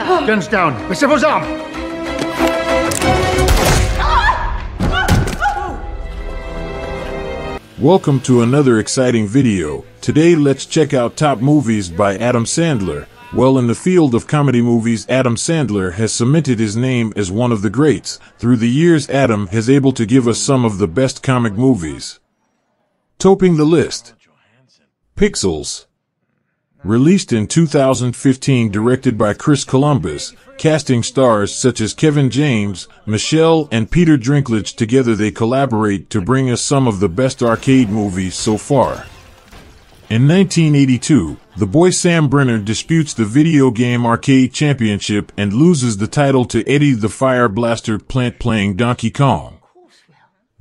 Guns down. Baissez vos. Welcome to another exciting video. Today let's check out top movies by Adam Sandler. Well, in the field of comedy movies, Adam Sandler has cemented his name as one of the greats. Through the years, Adam has able to give us some of the best comic movies. Topping the list. Pixels. Released in 2015, directed by Chris Columbus, casting stars such as Kevin James, Michelle, and Peter Dinklage together they collaborate to bring us some of the best arcade movies so far. In 1982, the boy Sam Brenner disputes the video game arcade championship and loses the title to Eddie the Fire Blaster plant playing Donkey Kong.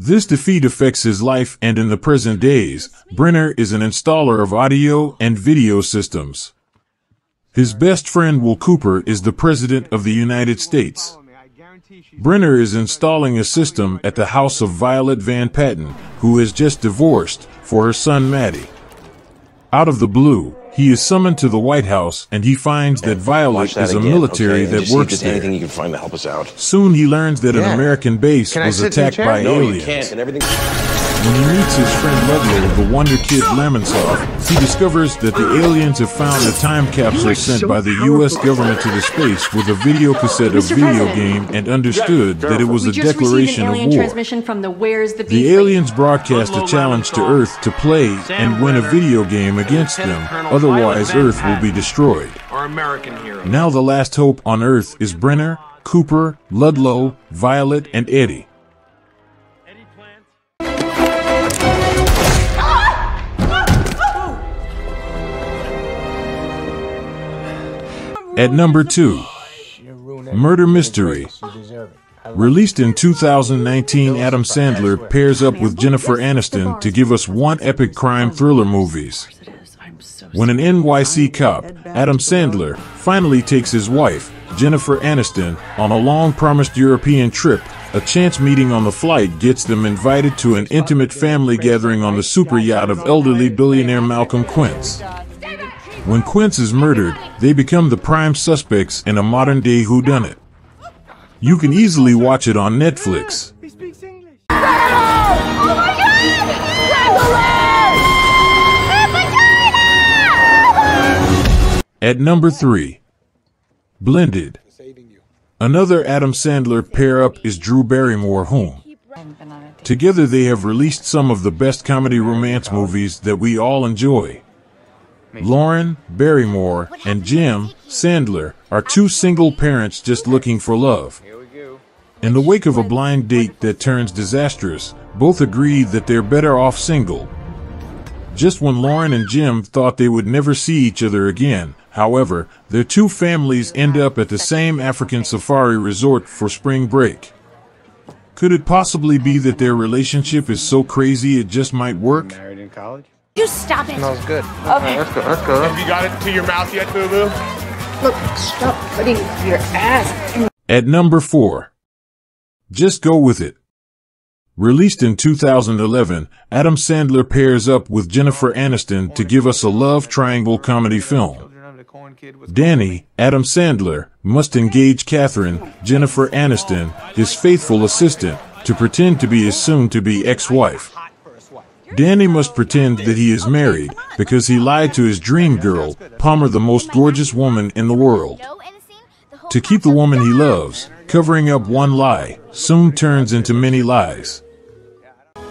This defeat affects his life and in the present days, Brenner is an installer of audio and video systems. His best friend Will Cooper is the President of the United States. Brenner is installing a system at the house of Violet Van Patten, who has just divorced, for her son Matty. Out of the blue, he is summoned to the White House and he finds that Violet Watch that is a again, military okay? That just if works there. anything you can find to help us out. Soon he learns that an American base Can was sit in the attacked by No, aliens. you can't. And everything. When he meets his friend Ludlow, the Wonder Kid Lamonsoff, he discovers that the aliens have found a time capsule sent by the U.S. government to the space with a video cassette of Mr. video President. game and understood that it was We a just declaration an of war. transmission from the Where's the The aliens broadcast a challenge to Earth to play and win a video game against them, otherwise Earth will be destroyed. Our American hero. Now the last hope on Earth is Brenner, Cooper, Ludlow, Violet, and Eddie. At number 2, Murder Mystery. Released in 2019, Adam Sandler pairs up with Jennifer Aniston to give us one epic crime thriller movies. When an NYC cop, Adam Sandler, finally takes his wife, Jennifer Aniston, on a long promised European trip, a chance meeting on the flight gets them invited to an intimate family gathering on the super yacht of elderly billionaire Malcolm Quince. When Quince is murdered, they become the prime suspects in a modern day whodunit. You can easily watch it on Netflix. At number 3, Blended. Another Adam Sandler pair up is Drew Barrymore, whom together they have released some of the best comedy romance movies that we all enjoy. Lauren Barrymore and Jim Sandler are two single parents just looking for love. In the wake of a blind date that turns disastrous, both agree that they're better off single. Just when Lauren and Jim thought they would never see each other again, however, their two families end up at the same African safari resort for spring break. Could it possibly be that their relationship is so crazy it just might work? Married in college? You stop it. Smells good. Okay. Let's go. Let's go. Have you got it to your mouth yet, Boo Boo? Look, stop putting your ass in At number 4. Just Go With It. Released in 2011, Adam Sandler pairs up with Jennifer Aniston to give us a love triangle comedy film. Danny, Adam Sandler, must engage Catherine, Jennifer Aniston, his faithful assistant, to pretend to be his soon-to-be ex-wife. Danny must pretend that he is married because he lied to his dream girl, Palmer the most gorgeous woman in the world. To keep the woman he loves, covering up one lie soon turns into many lies.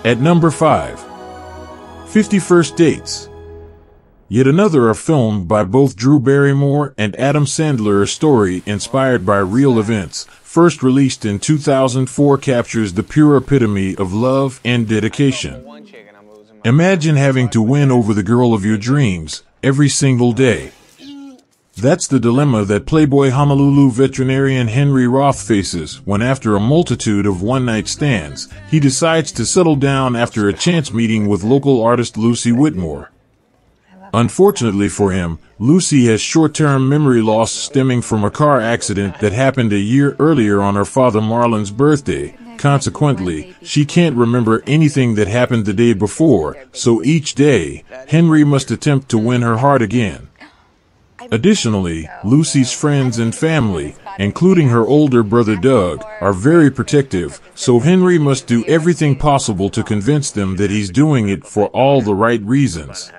At number 5, 50 First Dates. Yet another a film by both Drew Barrymore and Adam Sandler, a story inspired by real events, first released in 2004 captures the pure epitome of love and dedication. one. Imagine having to win over the girl of your dreams every single day. That's the dilemma that Playboy Honolulu veterinarian Henry Roth faces when after a multitude of one-night stands, he decides to settle down after a chance meeting with local artist Lucy Whitmore. Unfortunately for him, Lucy has short-term memory loss stemming from a car accident that happened a year earlier on her father Marlin's birthday. Consequently, she can't remember anything that happened the day before, so each day, Henry must attempt to win her heart again. Additionally, Lucy's friends and family, including her older brother Doug, are very protective, so Henry must do everything possible to convince them that he's doing it for all the right reasons.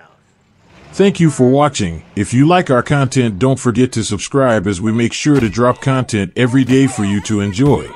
Thank you for watching. If you like our content, don't forget to subscribe as we make sure to drop content every day for you to enjoy.